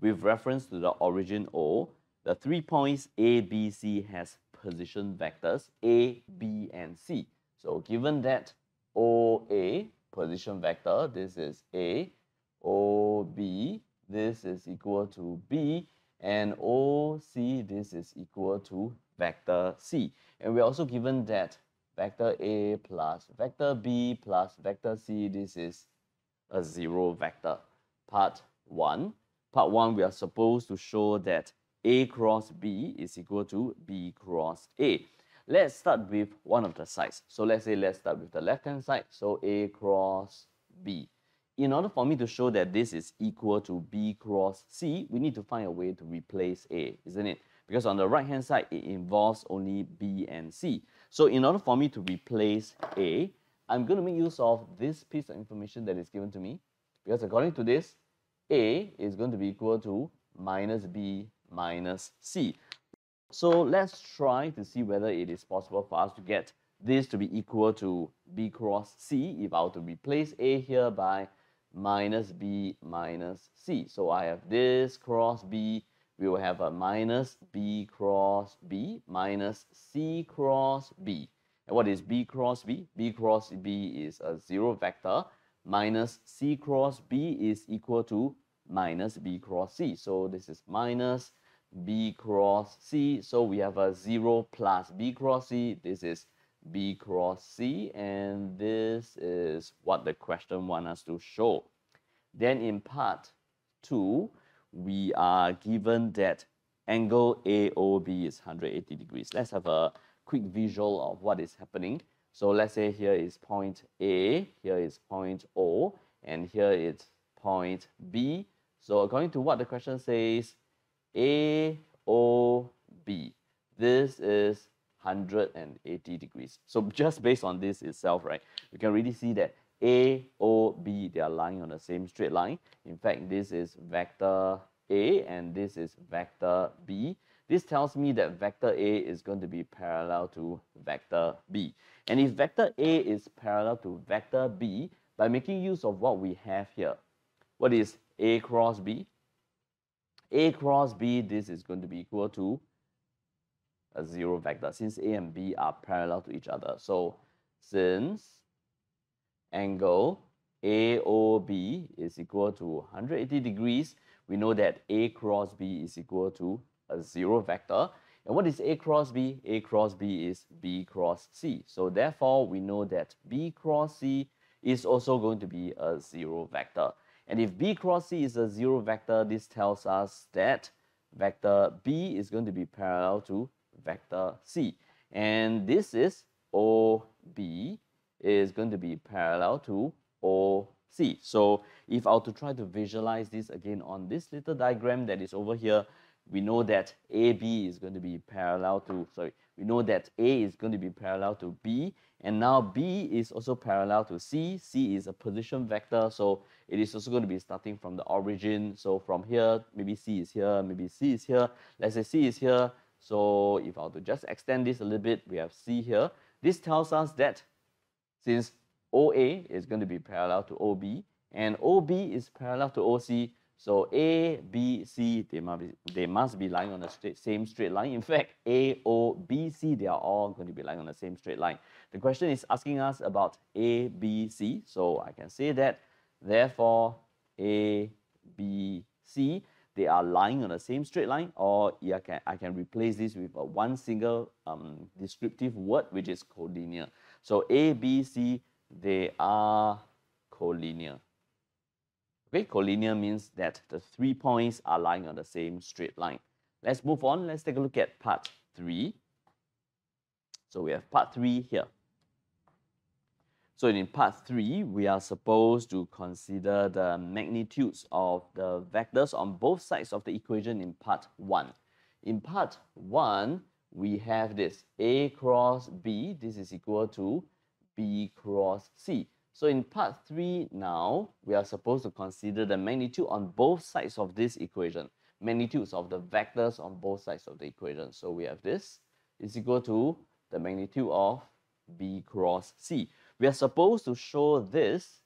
with reference to the origin O, the three points A, B, C has position vectors A, B, and C. So given that OA position vector, this is A, OB, this is equal to B, and OC, this is equal to vector C. And we're also given that vector A plus vector B plus vector C, this is a zero vector. Part 1. Part 1, we are supposed to show that A cross B is equal to B cross A. Let's start with one of the sides. So let's say let's start with the left-hand side. So A cross B. In order for me to show that this is equal to B cross C, we need to find a way to replace A, isn't it? Because on the right-hand side, it involves only B and C. So in order for me to replace A, I'm going to make use of this piece of information that is given to me. Because according to this, A is going to be equal to minus B minus C. So let's try to see whether it is possible for us to get this to be equal to B cross C if I were to replace A here by minus B minus C. So I have this cross B, we will have a minus B cross B minus C cross B. And what is B cross B? B cross B is a zero vector minus C cross B is equal to minus B cross C. So this is minus B cross C. So we have a 0 plus B cross C. This is B cross C. And this is what the question wants us to show. Then in part 2, we are given that angle AOB is 180 degrees. Let's have a quick visual of what is happening. So let's say here is point A, here is point O, and here is point B. So according to what the question says, AOB. This is 180 degrees. So just based on this itself, right, you can really see that AOB, they are lying on the same straight line. In fact, this is vector A and this is vector B. This tells me that vector A is going to be parallel to vector B. And if vector A is parallel to vector B, by making use of what we have here, what is A cross B? A cross B, this is going to be equal to a zero vector since A and B are parallel to each other. So since angle AOB is equal to 180 degrees, we know that A cross B is equal to a zero vector. And what is A cross B? A cross B is B cross C. So therefore, we know that B cross C is also going to be a zero vector. And if b cross c is a zero vector, this tells us that vector b is going to be parallel to vector c. And this is OB is going to be parallel to OC. So if I were to try to visualize this again on this little diagram that is over here, we know that AB is going to be parallel to, sorry, we know that A is going to be parallel to B, and now B is also parallel to C. C is a position vector, so it is also going to be starting from the origin. So from here, maybe C is here, maybe C is here. Let's say C is here. So if I were to just extend this a little bit, we have C here. This tells us that since OA is going to be parallel to OB, and OB is parallel to OC, so A, B, C, they must be, they must be lying on the straight, same straight line. In fact, A, O, B, C, they are all going to be lying on the same straight line. The question is asking us about A, B, C. So I can say that, therefore, A, B, C, they are lying on the same straight line or I can, I can replace this with a one single um, descriptive word which is collinear. So A, B, C, they are collinear. Okay, collinear means that the three points are lying on the same straight line. Let's move on. Let's take a look at part 3. So we have part 3 here. So in part 3, we are supposed to consider the magnitudes of the vectors on both sides of the equation in part 1. In part 1, we have this A cross B. This is equal to B cross C. So in part 3 now, we are supposed to consider the magnitude on both sides of this equation. Magnitudes of the vectors on both sides of the equation. So we have this is equal to the magnitude of B cross C. We are supposed to show this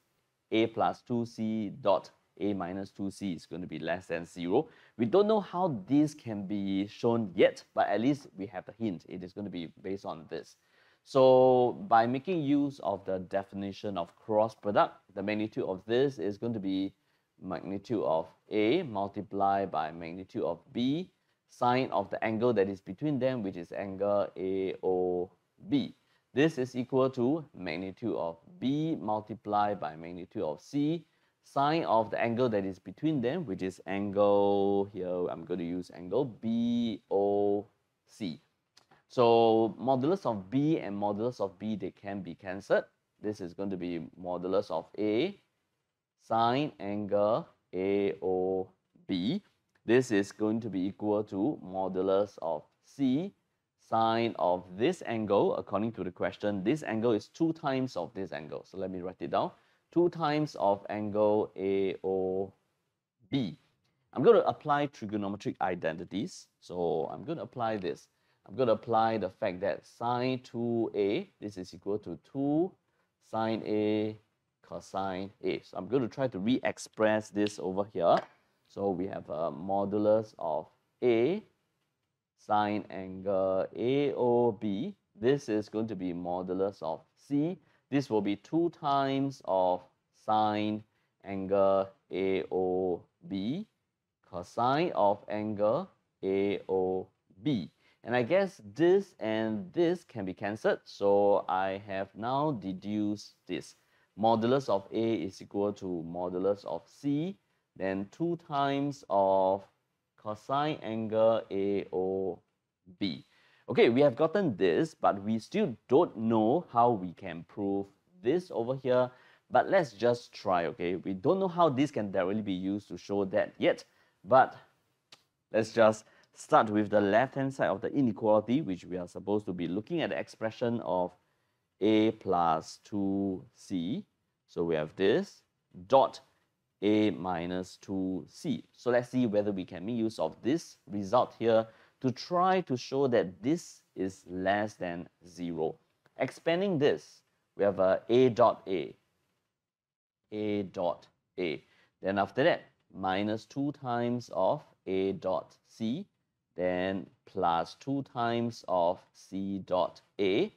A plus 2C dot a minus 2c is going to be less than 0. We don't know how this can be shown yet, but at least we have the hint. It is going to be based on this. So by making use of the definition of cross product, the magnitude of this is going to be magnitude of A multiplied by magnitude of B, sine of the angle that is between them, which is angle AOB. This is equal to magnitude of B multiplied by magnitude of C, sine of the angle that is between them, which is angle, here I'm going to use angle BOC. So modulus of B and modulus of B, they can be cancelled. This is going to be modulus of A sine angle AOB. This is going to be equal to modulus of C sine of this angle. According to the question, this angle is 2 times of this angle. So let me write it down. 2 times of angle AOB. I'm going to apply trigonometric identities. So I'm going to apply this. I'm going to apply the fact that sine 2a, this is equal to 2 sine a cosine a. So I'm going to try to re-express this over here. So we have a modulus of a sine angle AOB. This is going to be modulus of C. This will be 2 times of sine angle AOB cosine of angle AOB. And I guess this and this can be cancelled. So I have now deduced this modulus of A is equal to modulus of C, then 2 times of cosine angle AOB. Okay, we have gotten this, but we still don't know how we can prove this over here. But let's just try, okay? We don't know how this can directly be used to show that yet, but let's just start with the left-hand side of the inequality, which we are supposed to be looking at the expression of a plus 2c. So we have this dot a minus 2c. So let's see whether we can make use of this result here to try to show that this is less than 0. Expanding this, we have a a dot a, a dot a. Then after that, minus 2 times of a dot c, then plus 2 times of c dot a,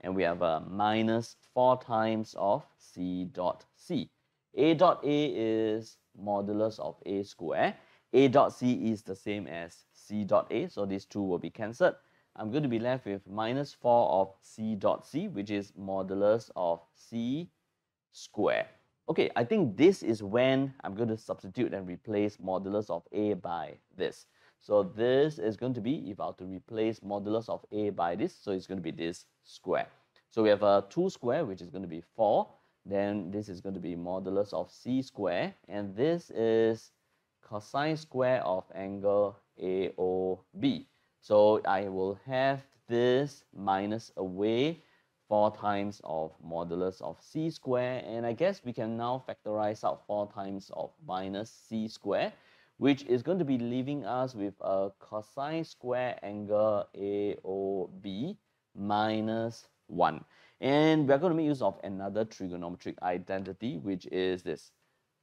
and we have a minus 4 times of c dot c. a dot a is modulus of a square. a dot c is the same as c dot a, so these two will be cancelled. I'm going to be left with minus 4 of c dot c, which is modulus of c square. Okay, I think this is when I'm going to substitute and replace modulus of a by this. So this is going to be, if I were to replace modulus of a by this, so it's going to be this square. So we have a 2 square, which is going to be 4. Then this is going to be modulus of c square. And this is cosine square of angle AOB. So I will have this minus away 4 times of modulus of c square. And I guess we can now factorize out 4 times of minus c square which is going to be leaving us with a cosine square angle AOB minus 1. And we're going to make use of another trigonometric identity, which is this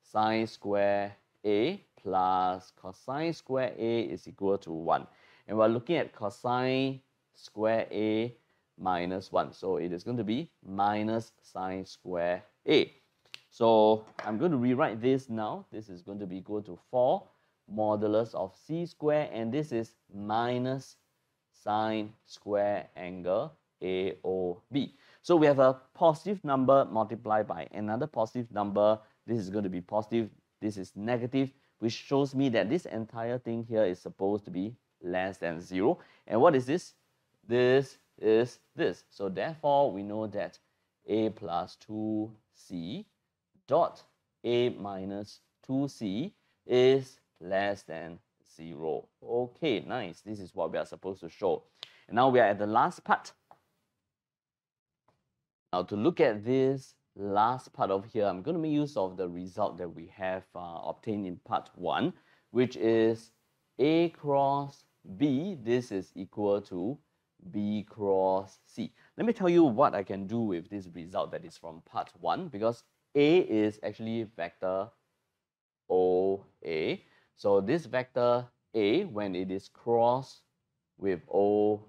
sine square A plus cosine square A is equal to 1. And we're looking at cosine square A minus 1. So it is going to be minus sine square A. So I'm going to rewrite this now. This is going to be equal to 4 modulus of c square and this is minus sine square angle AOB. So we have a positive number multiplied by another positive number. This is going to be positive, this is negative, which shows me that this entire thing here is supposed to be less than 0. And what is this? This is this. So therefore, we know that a plus 2c dot a minus 2c is less than 0. Okay, nice. This is what we are supposed to show. And now we are at the last part. Now to look at this last part of here, I'm going to make use of the result that we have uh, obtained in part 1, which is A cross B. This is equal to B cross C. Let me tell you what I can do with this result that is from part 1 because A is actually vector OA. So this vector A, when it is crossed with OB,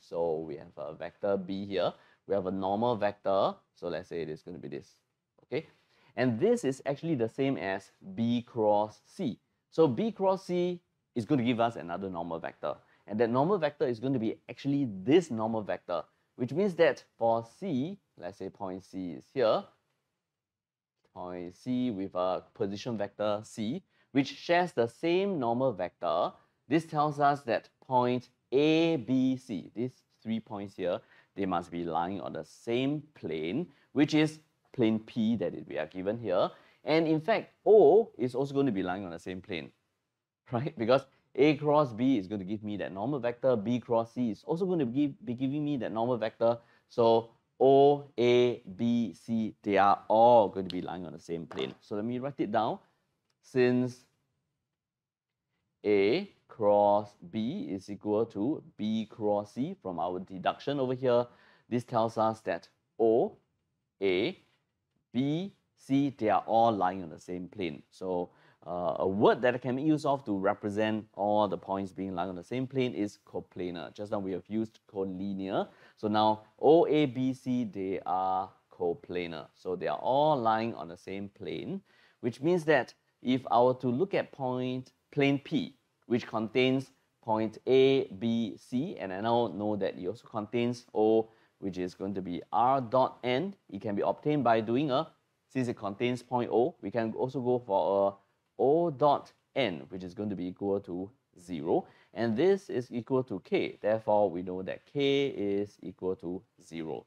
so we have a vector B here, we have a normal vector, so let's say it is going to be this, okay? And this is actually the same as B cross C. So B cross C is going to give us another normal vector. And that normal vector is going to be actually this normal vector, which means that for C, let's say point C is here, point C with a position vector C, which shares the same normal vector, this tells us that point A, B, C, these three points here, they must be lying on the same plane, which is plane P that we are given here. And in fact, O is also going to be lying on the same plane, right? Because A cross B is going to give me that normal vector, B cross C is also going to give, be giving me that normal vector. So O, A, B, C, they are all going to be lying on the same plane. So let me write it down. Since A cross B is equal to B cross C from our deduction over here, this tells us that O, A, B, C, they are all lying on the same plane. So uh, a word that can make use of to represent all the points being lying on the same plane is coplanar. Just now we have used collinear. So now O, A, B, C, they are coplanar. So they are all lying on the same plane, which means that if I were to look at point plane P, which contains point A, B, C, and I now know that it also contains O, which is going to be R dot N. It can be obtained by doing a, since it contains point O, we can also go for a O dot N, which is going to be equal to 0. And this is equal to K. Therefore, we know that K is equal to 0.